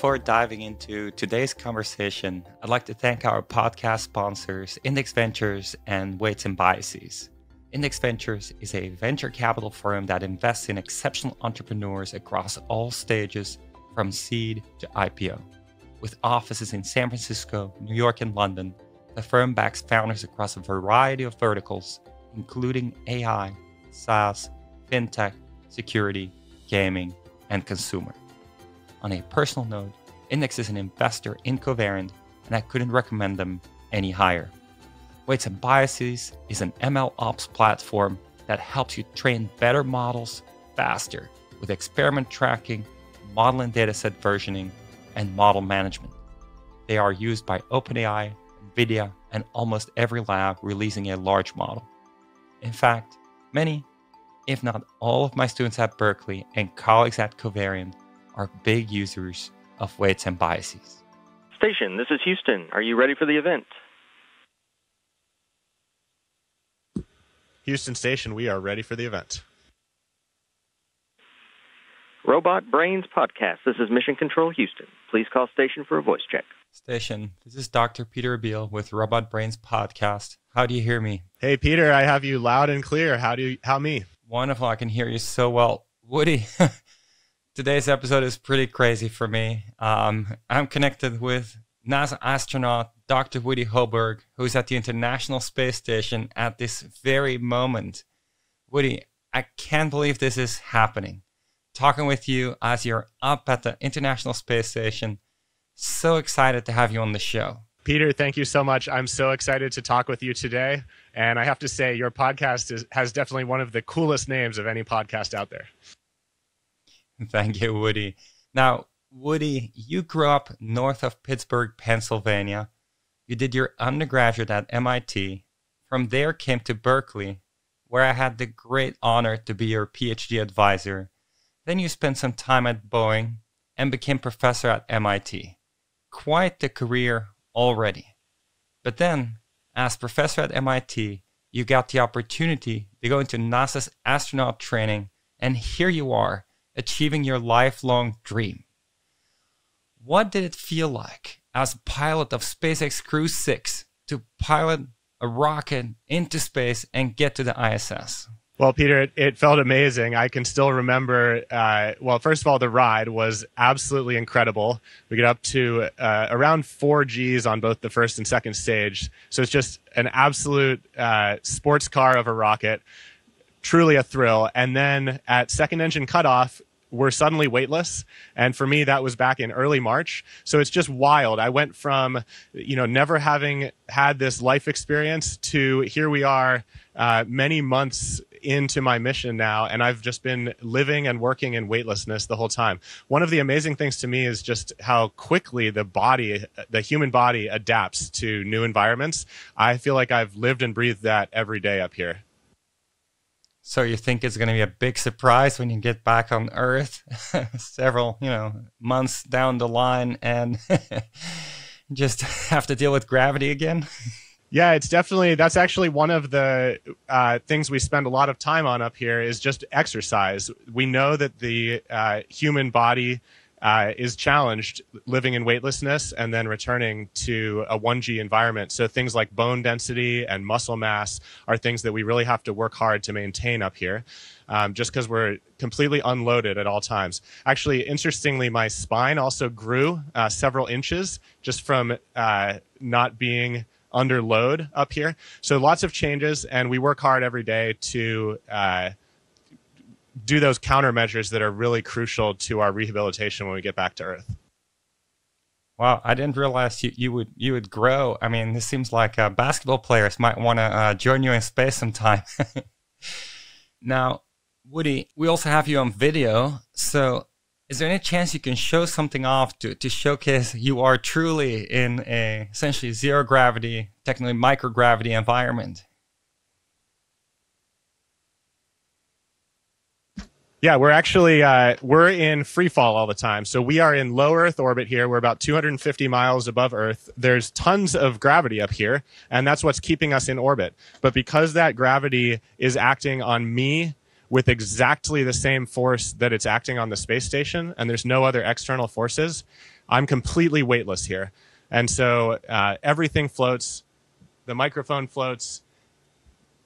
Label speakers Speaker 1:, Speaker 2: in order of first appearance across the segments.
Speaker 1: before diving into today's conversation, I'd like to thank our podcast sponsors, Index Ventures and Weights and Biases. Index Ventures is a venture capital firm that invests in exceptional entrepreneurs across all stages from seed to IPO. With offices in San Francisco, New York, and London, the firm backs founders across a variety of verticals, including AI, SaaS, fintech, security, gaming, and consumer. On a personal note, Index is an investor in Covariant, and I couldn't recommend them any higher. Weights and Biases is an ML ops platform that helps you train better models faster with experiment tracking, model and dataset versioning, and model management. They are used by OpenAI, NVIDIA, and almost every lab releasing a large model. In fact, many, if not all of my students at Berkeley and colleagues at Covariant are big users of weights and biases.
Speaker 2: Station, this is Houston. Are you ready for the event?
Speaker 3: Houston Station, we are ready for the event.
Speaker 2: Robot Brains Podcast. This is Mission Control Houston. Please call station for a voice check.
Speaker 1: Station, this is Dr. Pieter Abbeel with Robot Brains Podcast. How do you hear me?
Speaker 3: Hey Pieter, I have you loud and clear. How do you how me?
Speaker 1: Wonderful. I can hear you so well. Woody, today's episode is pretty crazy for me. Um, I'm connected with NASA astronaut Dr. Woody Hoburg, who's at the International Space Station at this very moment. Woody, I can't believe this is happening. Talking with you as you're up at the International Space Station. So excited to have you on the show.
Speaker 3: Pieter, thank you so much. I'm so excited to talk with you today. And I have to say, your podcast is, has definitely one of the coolest names of any podcast out there.
Speaker 1: Thank you, Woody. Now, Woody, you grew up north of Pittsburgh, Pennsylvania. You did your undergraduate at MIT. From there, came to Berkeley, where I had the great honor to be your PhD advisor. Then you spent some time at Boeing and became professor at MIT. Quite the career already. But then, as professor at MIT, you got the opportunity to go into NASA's astronaut training, and here you are, achieving your lifelong dream. What did it feel like as a pilot of SpaceX Crew 6 to pilot a rocket into space and get to the ISS?
Speaker 3: Well, Pieter, it, it felt amazing. I can still remember. Uh, well, first of all, the ride was absolutely incredible. We get up to uh, around four Gs on both the first and second stage, so it's just an absolute uh, sports car of a rocket. Truly a thrill. And then at second engine cutoff, we're suddenly weightless. And for me, that was back in early March. So it's just wild. I went from, you know, never having had this life experience to here we are, uh, many months into my mission now and I've just been living and working in weightlessness the whole time. One of the amazing things to me is just how quickly the body the human body adapts to new environments. I feel like I've lived and breathed that every day up here.
Speaker 1: So you think it's going to be a big surprise when you get back on Earth, several you know months down the line, and just have to deal with gravity again?
Speaker 3: Yeah, it's definitely that's actually one of the uh, things we spend a lot of time on up here is just exercise. We know that the uh, human body uh, is challenged living in weightlessness and then returning to a 1G environment. So things like bone density and muscle mass are things that we really have to work hard to maintain up here. Um, just because we're completely unloaded at all times. Actually, interestingly, my spine also grew uh, several inches just from uh, not being under load up here. So lots of changes, and we work hard every day to uh, do those countermeasures that are really crucial to our rehabilitation when we get back to Earth.
Speaker 1: Wow, I didn't realize you, you would you would grow. I mean, this seems like uh, basketball players might want to uh, join you in space sometime. now, Woody, we also have you on video. So, is there any chance you can show something off to, to showcase you are truly in a essentially zero gravity, technically microgravity environment?
Speaker 3: Yeah, we're actually uh, we're in free fall all the time. So we are in low Earth orbit here. We're about 250 miles above Earth. There's tons of gravity up here, and that's what's keeping us in orbit. But because that gravity is acting on me with exactly the same force that it's acting on the space station, and there's no other external forces, I'm completely weightless here. And so uh, everything floats, the microphone floats,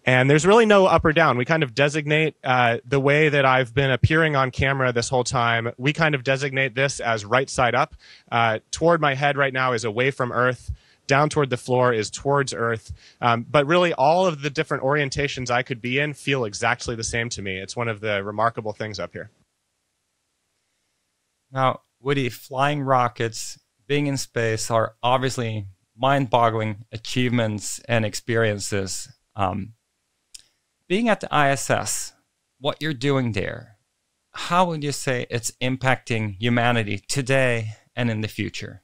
Speaker 3: and there's really no up or down. We kind of designate uh, the way that I've been appearing on camera this whole time. We kind of designate this as right side up. Uh, toward my head right now is away from Earth. Down toward the floor is towards Earth. Um, but really, all of the different orientations I could be in feel exactly the same to me. It's one of the remarkable things up here.
Speaker 1: Now, Woody, flying rockets, being in space are obviously mind boggling achievements and experiences. Um, being at the ISS, what you're doing there, how would you say it's impacting humanity today and in the future?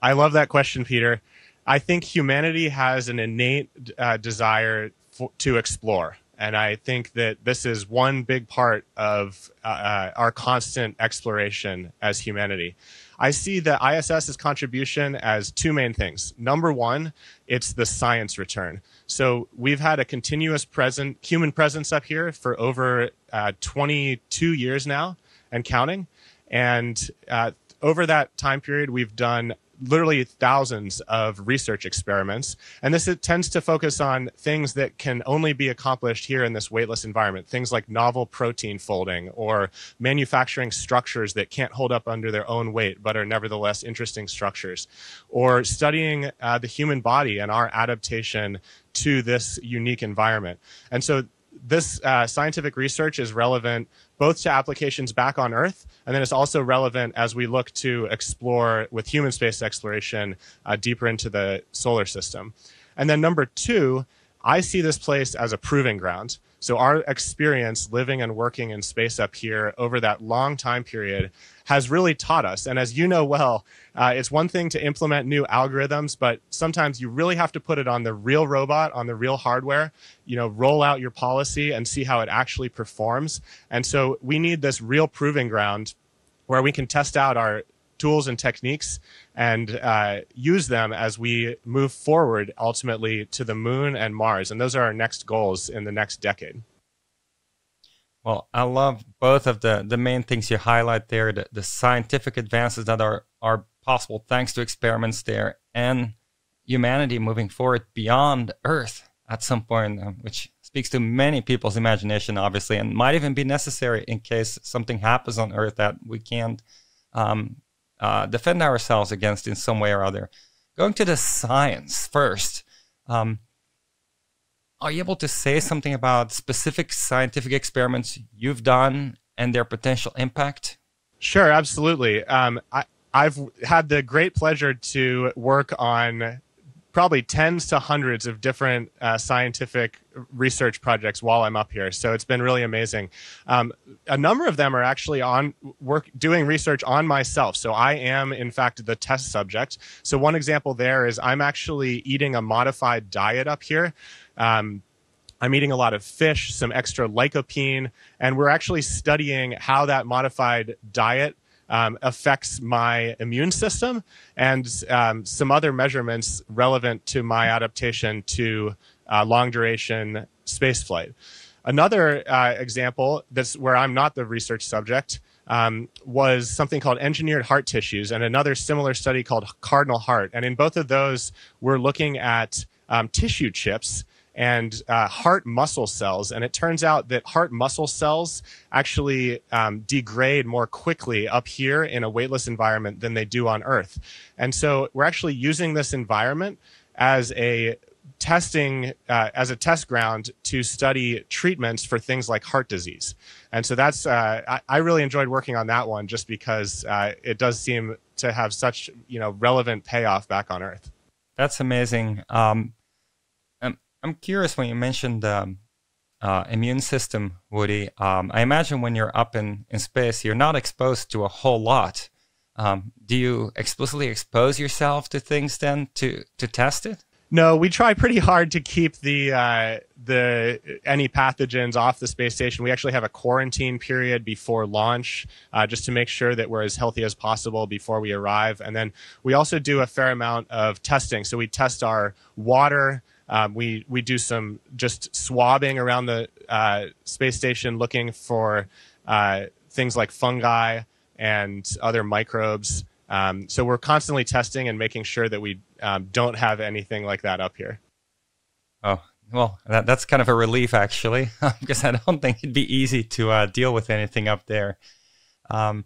Speaker 3: I love that question, Pieter. I think humanity has an innate uh, desire for, to explore. And I think that this is one big part of uh, uh our constant exploration as humanity. I see the ISS's contribution as two main things. Number one, it's the science return. So we've had a continuous present human presence up here for over uh, 22 years now and counting. And uh, over that time period, we've done literally thousands of research experiments. And this it tends to focus on things that can only be accomplished here in this weightless environment. Things like novel protein folding or manufacturing structures that can't hold up under their own weight, but are nevertheless interesting structures. Or studying uh, the human body and our adaptation to this unique environment. And so this uh, scientific research is relevant both to applications back on Earth, and then it's also relevant as we look to explore with human space exploration uh, deeper into the solar system. And then number two, I see this place as a proving ground. So our experience living and working in space up here over that long time period has really taught us. And as you know well, uh, it's one thing to implement new algorithms, but sometimes you really have to put it on the real robot, on the real hardware, you know, roll out your policy and see how it actually performs. And so we need this real proving ground where we can test out our tools and techniques and uh, use them as we move forward ultimately to the moon and Mars. And those are our next goals in the next decade.
Speaker 1: Well, I love both of the, the main things you highlight there the, the scientific advances that are, are possible thanks to experiments there and humanity moving forward beyond Earth at some point, uh, which speaks to many people's imagination, obviously, and might even be necessary in case something happens on Earth that we can't um, uh, defend ourselves against in some way or other. Going to the science first. Um, are you able to say something about specific scientific experiments you've done and their potential impact?
Speaker 3: Sure, absolutely. Um, I, I've had the great pleasure to work on probably tens to hundreds of different uh, scientific research projects while I'm up here. So it's been really amazing. Um, a number of them are actually on work doing research on myself. So I am, in fact, the test subject. So one example there is I'm actually eating a modified diet up here. Um, I'm eating a lot of fish, some extra lycopene, and we're actually studying how that modified diet um, affects my immune system and um, some other measurements relevant to my adaptation to uh, long duration space flight. Another uh, example that's where I'm not the research subject um, was something called engineered heart tissues and another similar study called Cardinal Heart. And in both of those, we're looking at um, tissue chips and uh, heart muscle cells. And it turns out that heart muscle cells actually um, degrade more quickly up here in a weightless environment than they do on Earth. And so we're actually using this environment as a testing uh, as a test ground to study treatments for things like heart disease. And so that's uh, I, I, really enjoyed working on that one just because uh, it does seem to have such you know relevant payoff back on Earth.
Speaker 1: That's amazing. Um, I'm curious when you mentioned the uh, immune system, Woody. Um, I imagine when you're up in, in space, you're not exposed to a whole lot. Um, do you explicitly expose yourself to things then to to test it?
Speaker 3: No, we try pretty hard to keep the uh, the any pathogens off the space station. We actually have a quarantine period before launch, uh, just to make sure that we're as healthy as possible before we arrive. And then we also do a fair amount of testing. So we test our water, um, we we do some just swabbing around the uh, space station, looking for uh, things like fungi and other microbes. Um, so we're constantly testing and making sure that we um, don't have anything like that up here.
Speaker 1: Oh, well, that, that's kind of a relief actually, because I don't think it'd be easy to uh, deal with anything up there. Um,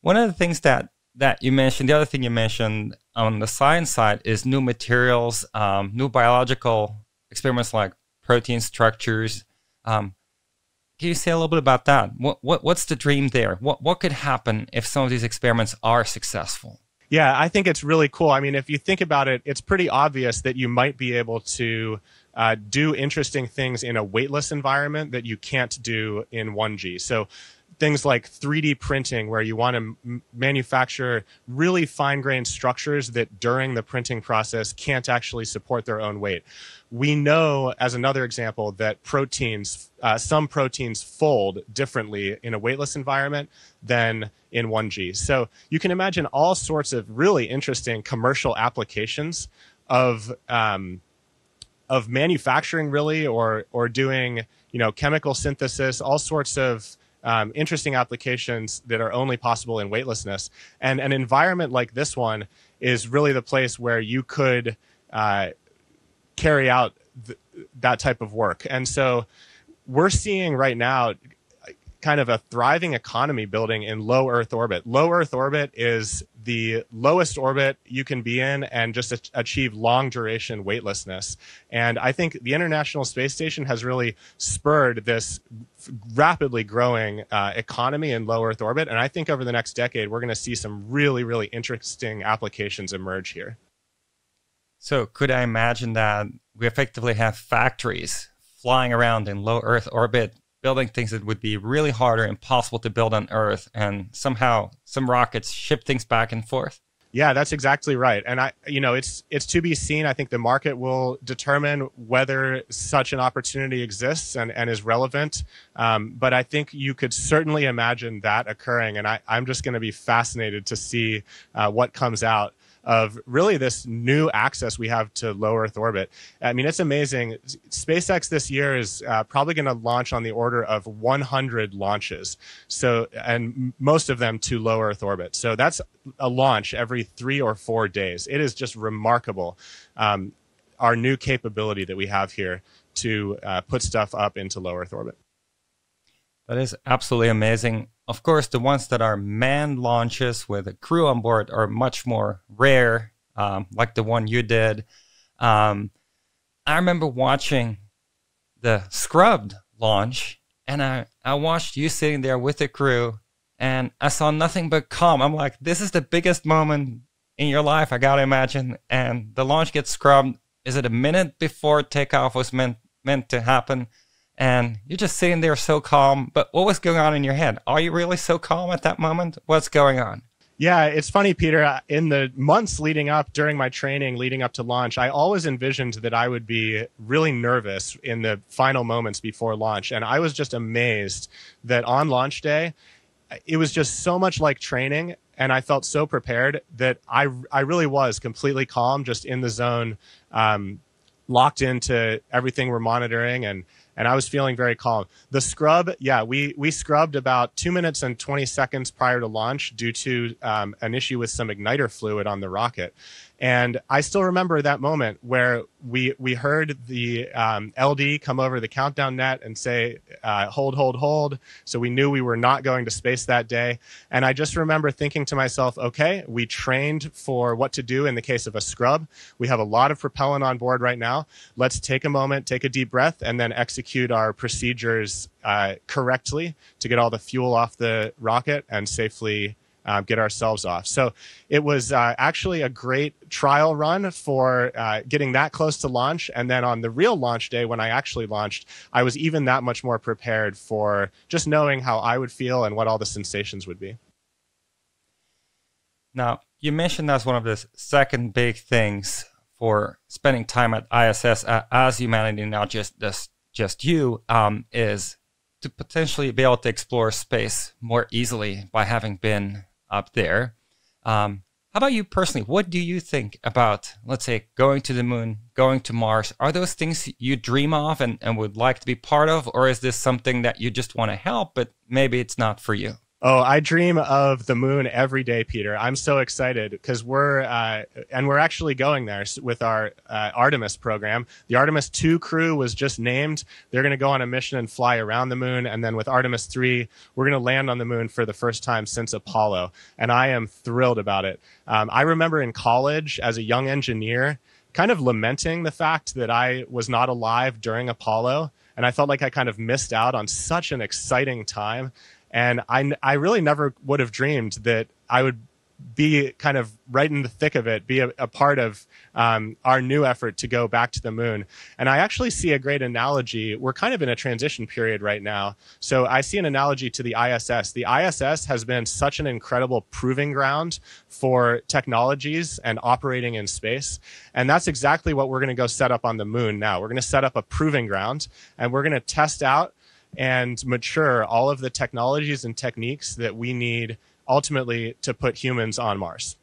Speaker 1: one of the things that that you mentioned, the other thing you mentioned on the science side is new materials, um, new biological experiments like protein structures. Um, can you say a little bit about that? What, what what's the dream there? What what could happen if some of these experiments are successful?
Speaker 3: Yeah, I think it's really cool. I mean, if you think about it, it's pretty obvious that you might be able to uh, do interesting things in a weightless environment that you can't do in 1G. So things like 3D printing, where you want to m- manufacture really fine grained structures that during the printing process can't actually support their own weight. We know, as another example, that proteins, uh, some proteins fold differently in a weightless environment than in 1G. So you can imagine all sorts of really interesting commercial applications of um, of manufacturing, really, or or doing you know chemical synthesis, all sorts of um, interesting applications that are only possible in weightlessness. And an environment like this one is really the place where you could uh, carry out th- that type of work. And so we're seeing right now kind of a thriving economy building in low Earth orbit. Low Earth orbit is the lowest orbit you can be in and just achieve long duration weightlessness. And I think the International Space Station has really spurred this rapidly growing uh, economy in low Earth orbit. And I think over the next decade, we're going to see some really, really interesting applications emerge here.
Speaker 1: So, could I imagine that we effectively have factories flying around in low Earth orbit building things that would be really hard or impossible to build on Earth, and somehow some rockets ship things back and forth.
Speaker 3: Yeah, that's exactly right. And I, you know, it's it's to be seen. I think the market will determine whether such an opportunity exists and, and is relevant. Um, but I think you could certainly imagine that occurring. And I, I'm just going to be fascinated to see uh, what comes out of really this new access we have to low Earth orbit. I mean, it's amazing. SpaceX this year is uh, probably going to launch on the order of 100 launches. So, and most of them to low Earth orbit. So that's a launch every three or four days. It is just remarkable. Um, our new capability that we have here to uh, put stuff up into low Earth orbit.
Speaker 1: That is absolutely amazing. Of course, the ones that are manned launches with a crew on board are much more rare, um, like the one you did. Um, I remember watching the Scrubbed launch, and I, I watched you sitting there with the crew, and I saw nothing but calm. I'm like, this is the biggest moment in your life, I gotta imagine. And the launch gets scrubbed. Is it a minute before takeoff was meant meant to happen? And you're just sitting there so calm. But what was going on in your head? Are you really so calm at that moment? What's going on?
Speaker 3: Yeah, it's funny, Pieter. In the months leading up, during my training, leading up to launch, I always envisioned that I would be really nervous in the final moments before launch. And I was just amazed that on launch day, it was just so much like training. And I felt so prepared that I, I really was completely calm, just in the zone, um, locked into everything we're monitoring. And and I was feeling very calm. The scrub, yeah, we we scrubbed about two minutes and twenty seconds prior to launch due to um, an issue with some igniter fluid on the rocket, and I still remember that moment where we we heard the um, LD come over the countdown net and say, uh, "Hold, hold, hold." So we knew we were not going to space that day. And I just remember thinking to myself, "Okay, we trained for what to do in the case of a scrub. We have a lot of propellant on board right now. Let's take a moment, take a deep breath, and then execute our procedures uh, correctly to get all the fuel off the rocket and safely." Um, get ourselves off. So it was uh, actually a great trial run for uh, getting that close to launch. And then on the real launch day, when I actually launched, I was even that much more prepared for just knowing how I would feel and what all the sensations would be.
Speaker 1: Now, you mentioned that's one of the second big things for spending time at ISS uh, as humanity, not just just, just you, um, is to potentially be able to explore space more easily by having been up there. Um, how about you personally? What do you think about, let's say, going to the moon, going to Mars? Are those things you dream of and, and would like to be part of? Or is this something that you just want to help, but maybe it's not for you?
Speaker 3: Oh, I dream of the moon every day, Pieter. I'm so excited because we're uh, and we're actually going there with our uh, Artemis program. The Artemis 2 crew was just named. They're going to go on a mission and fly around the moon, and then with Artemis 3, we're going to land on the moon for the first time since Apollo, and I am thrilled about it. Um, I remember in college as a young engineer, kind of lamenting the fact that I was not alive during Apollo, and I felt like I kind of missed out on such an exciting time. And I, I really never would have dreamed that I would be kind of right in the thick of it, be a, a part of um, our new effort to go back to the moon. And I actually see a great analogy. We're kind of in a transition period right now. So I see an analogy to the ISS. The ISS has been such an incredible proving ground for technologies and operating in space. And that's exactly what we're going to go set up on the moon now. We're going to set up a proving ground and we're going to test out and mature all of the technologies and techniques that we need ultimately to put humans on Mars.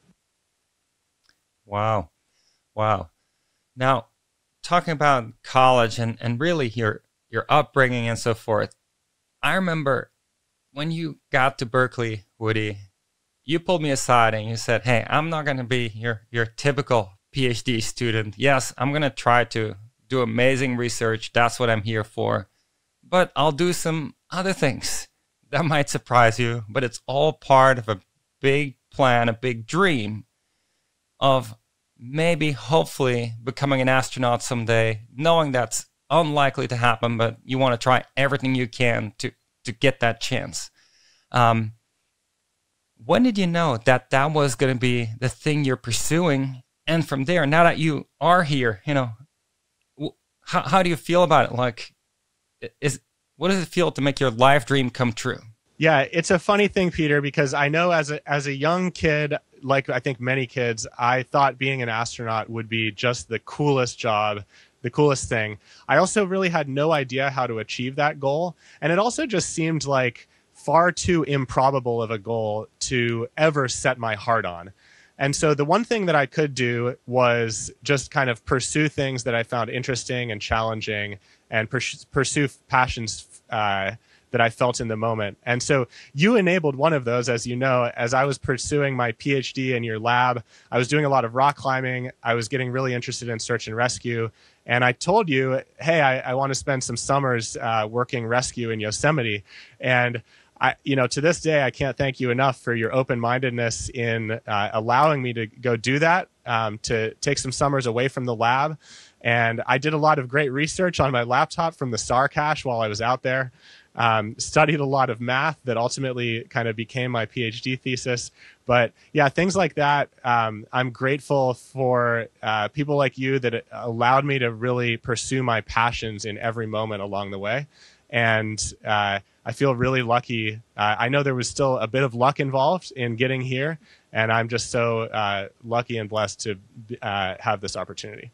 Speaker 1: Wow. Wow. Now, talking about college and, and really your your upbringing and so forth, I remember when you got to Berkeley, Woody, you pulled me aside and you said, Hey, I'm not gonna be your your typical PhD student. Yes, I'm gonna try to do amazing research. That's what I'm here for. But I'll do some other things that might surprise you, but it's all part of a big plan, a big dream of maybe, hopefully, becoming an astronaut someday, knowing that's unlikely to happen, but you want to try everything you can to, to get that chance. Um, when did you know that that was going to be the thing you're pursuing? And from there, now that you are here, you know, how, how do you feel about it? Like, is what does it feel to make your life dream come true?
Speaker 3: Yeah, it's a funny thing, Pieter, because I know as a as a young kid, like I think many kids, I thought being an astronaut would be just the coolest job, the coolest thing. I also really had no idea how to achieve that goal, and it also just seemed like far too improbable of a goal to ever set my heart on. And so the one thing that I could do was just kind of pursue things that I found interesting and challenging and pursue passions uh, that I felt in the moment. And so you enabled one of those, as you know, as I was pursuing my PhD in your lab. I was doing a lot of rock climbing. I was getting really interested in search and rescue. And I told you, hey, I, I want to spend some summers uh, working rescue in Yosemite. And I, you know, to this day, I can't thank you enough for your open-mindedness in uh, allowing me to go do that, um, to take some summers away from the lab. And I did a lot of great research on my laptop from the STAR cache while I was out there. Um, studied a lot of math that ultimately kind of became my PhD thesis. But yeah, things like that. Um, I'm grateful for uh, people like you that allowed me to really pursue my passions in every moment along the way. And uh, I feel really lucky. Uh, I know there was still a bit of luck involved in getting here, and I'm just so uh, lucky and blessed to uh, have this opportunity.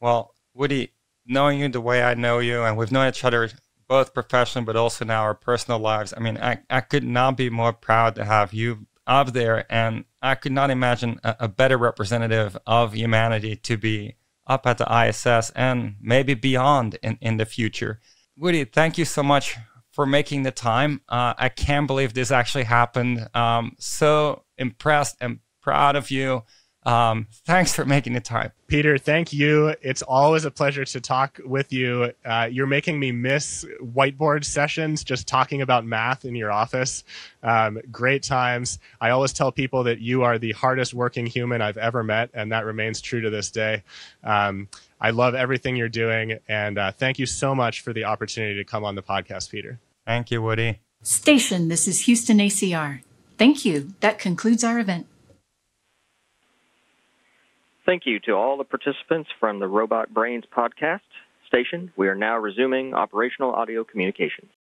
Speaker 1: Well, Woody, knowing you the way I know you, and we've known each other both professionally, but also in our personal lives. I mean, I, I could not be more proud to have you up there, and I could not imagine a, a better representative of humanity to be up at the ISS and maybe beyond in, in the future. Woody, thank you so much for making the time. Uh, I can't believe this actually happened. Um, so impressed and proud of you. Um, thanks for making the time.
Speaker 3: Pieter, thank you. It's always a pleasure to talk with you. Uh, you're making me miss whiteboard sessions, just talking about math in your office. Um, great times. I always tell people that you are the hardest working human I've ever met, and that remains true to this day. Um, I love everything you're doing, and uh, thank you so much for the opportunity to come on the podcast, Pieter.
Speaker 1: Thank you, Woody.
Speaker 4: Station, this is Houston ACR. Thank you. That concludes our event.
Speaker 2: Thank you to all the participants from the Robot Brains podcast station. We are now resuming operational audio communications.